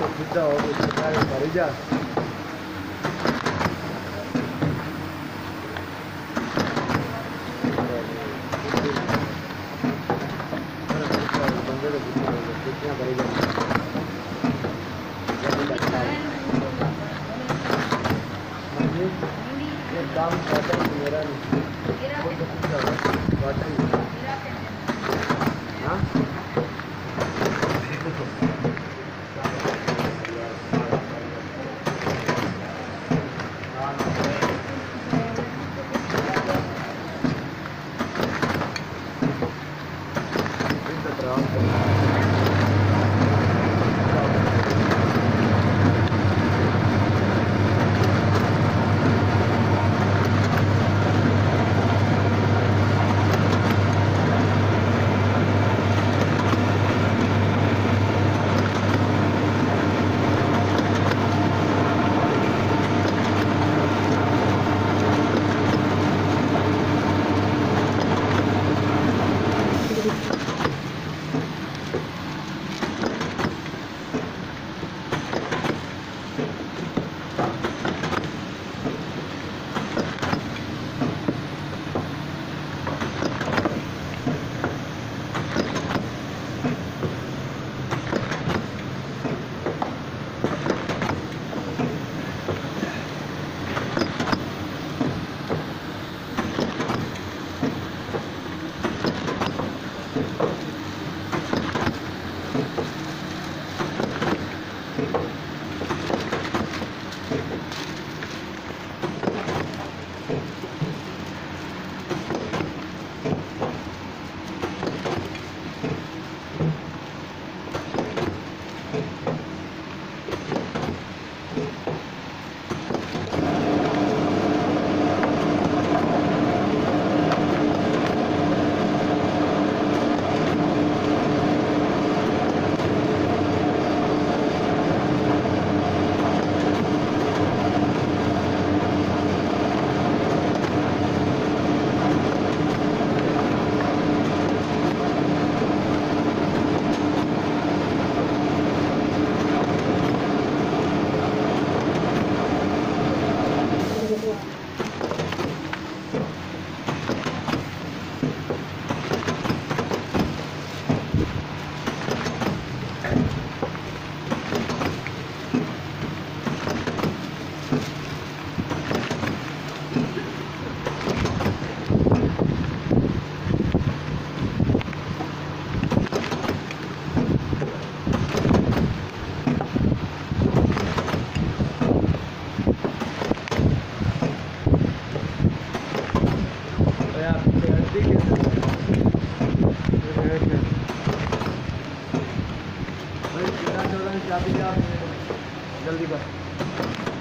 तो सीधा हो गया सरकार जा। काम करता है। मेरा नहीं जल्दी कर।